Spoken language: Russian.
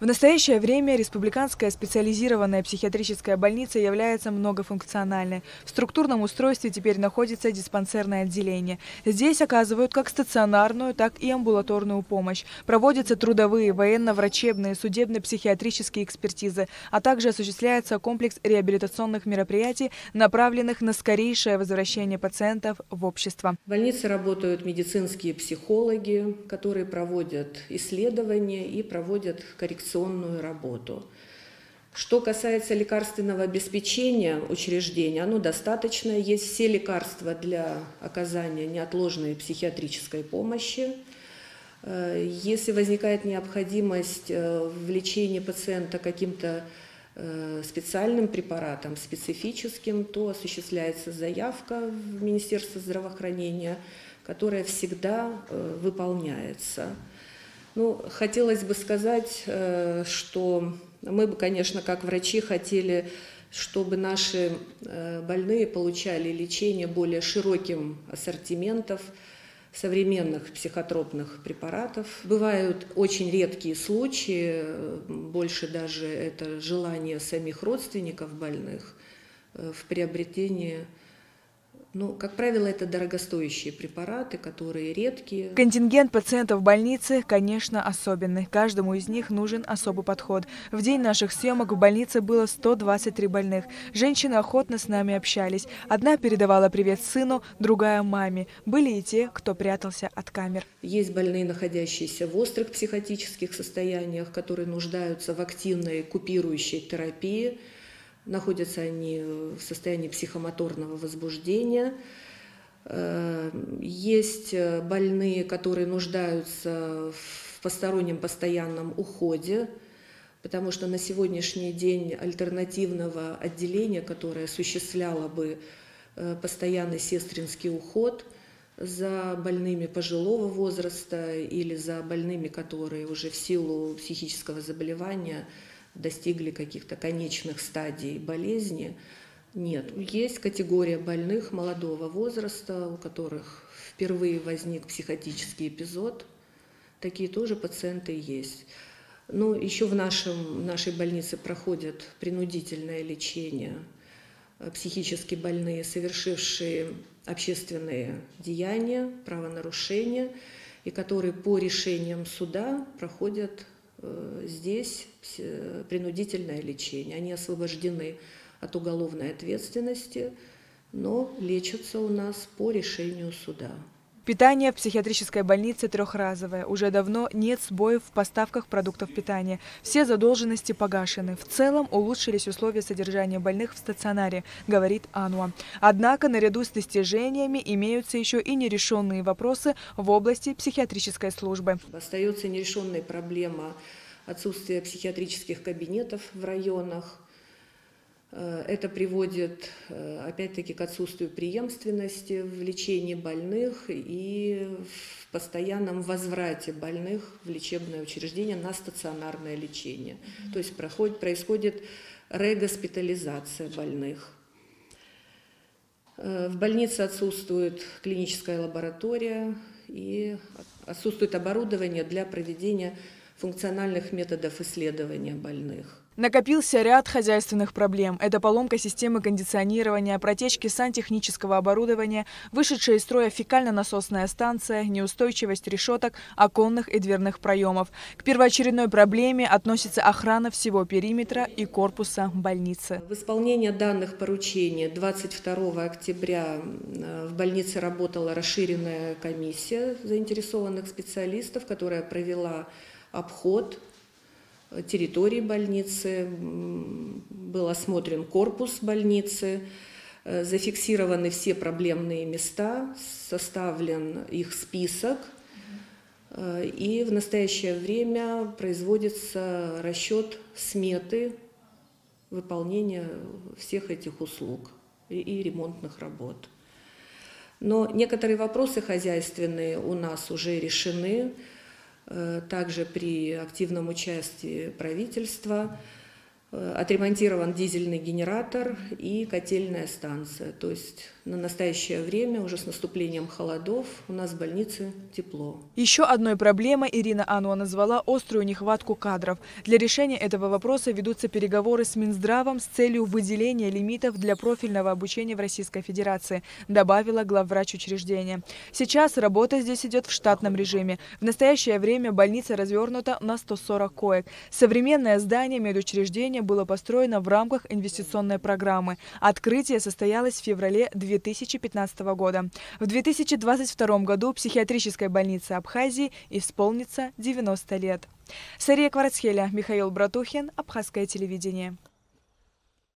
В настоящее время Республиканская специализированная психиатрическая больница является многофункциональной. В структурном устройстве теперь находится диспансерное отделение. Здесь оказывают как стационарную, так и амбулаторную помощь. Проводятся трудовые, военно-врачебные, судебно-психиатрические экспертизы, а также осуществляется комплекс реабилитационных мероприятий, направленных на скорейшее возвращение пациентов в общество. В больнице работают медицинские психологи, которые проводят исследования и проводят коррекционные коррекционную работу. Что касается лекарственного обеспечения учреждения, оно достаточно. Есть все лекарства для оказания неотложной психиатрической помощи. Э, если возникает необходимость э, в лечении пациента каким-то э, специальным препаратом, специфическим, то осуществляется заявка в Министерство здравоохранения, которая всегда выполняется. Ну, хотелось бы сказать, э, что мы бы, конечно, как врачи хотели, чтобы наши э, больные получали лечение более широким ассортиментов современных психотропных препаратов. Бывают очень редкие случаи, э, больше даже это желание самих родственников больных в приобретении ну, как правило, это дорогостоящие препараты, которые редкие. Контингент пациентов в больнице, конечно, особенный. Каждому из них нужен особый подход. В день наших съемок в больнице было 123 больных. Женщины охотно с нами общались. Одна передавала привет сыну, другая – маме. Были и те, кто прятался от камер. Есть больные, находящиеся в острых психотических состояниях, которые нуждаются в активной купирующей терапии – Находятся они в состоянии психомоторного возбуждения. Э, есть больные, которые нуждаются в постороннем постоянном уходе, потому что на сегодняшний день альтернативного отделения, которое осуществляло бы э, постоянный сестринский уход за больными пожилого возраста или за больными, которые уже в силу психического заболевания – достигли каких-то конечных стадий болезни. Нет, есть категория больных молодого возраста, у которых впервые возник психотический эпизод. Такие тоже пациенты есть. Но еще в, нашем, в нашей больнице проходят принудительное лечение психически больные, совершившие общественные деяния, правонарушения, и которые по решениям суда проходят Э, здесь принудительное лечение. Они освобождены от уголовной ответственности, но лечатся у нас по решению суда. Питание в психиатрической больнице трехразовое. Уже давно нет сбоев в поставках продуктов питания. Все задолженности погашены. В целом улучшились условия содержания больных в стационаре, говорит Ануа. Однако наряду с достижениями имеются еще и нерешенные вопросы в области психиатрической службы. Остается нерешенная проблема отсутствия психиатрических кабинетов в районах, это приводит, э, опять-таки, к отсутствию преемственности в лечении больных и в постоянном возврате больных в лечебное учреждение на стационарное лечение. Mm-hmm. То есть проходит, происходит регоспитализация больных. Э, в больнице отсутствует клиническая лаборатория и отсутствует оборудование для проведения функциональных методов исследования больных. Накопился ряд хозяйственных проблем. Это поломка системы кондиционирования, протечки сантехнического оборудования, вышедшая из строя фекально-насосная станция, неустойчивость решеток, оконных и дверных проемов. К первоочередной проблеме относится охрана всего периметра и корпуса больницы. В исполнение данных поручений 22 октября э, в больнице работала расширенная комиссия заинтересованных специалистов, которая провела обход территории больницы, был осмотрен корпус больницы, э, зафиксированы все проблемные места, составлен их список, э, и в настоящее время производится расчет сметы выполнения всех этих услуг и, и ремонтных работ. Но некоторые вопросы хозяйственные у нас уже решены. Э, также при активном участии правительства отремонтирован дизельный генератор и котельная станция. То есть на настоящее время, уже с наступлением холодов, у нас в больнице тепло. Еще одной проблемой Ирина Ануа назвала острую нехватку кадров. Для решения этого вопроса ведутся переговоры с Минздравом с целью выделения лимитов для профильного обучения в Российской Федерации, добавила главврач учреждения. Сейчас работа здесь идет в штатном режиме. В настоящее время больница развернута на 140 коек. Современное здание медучреждения было построено в рамках инвестиционной программы. Открытие состоялось в феврале 2015 года. В 2022 году психиатрической больнице Абхазии исполнится 90 лет. Сария Кварцхеля, Михаил Братухин, Абхазское телевидение.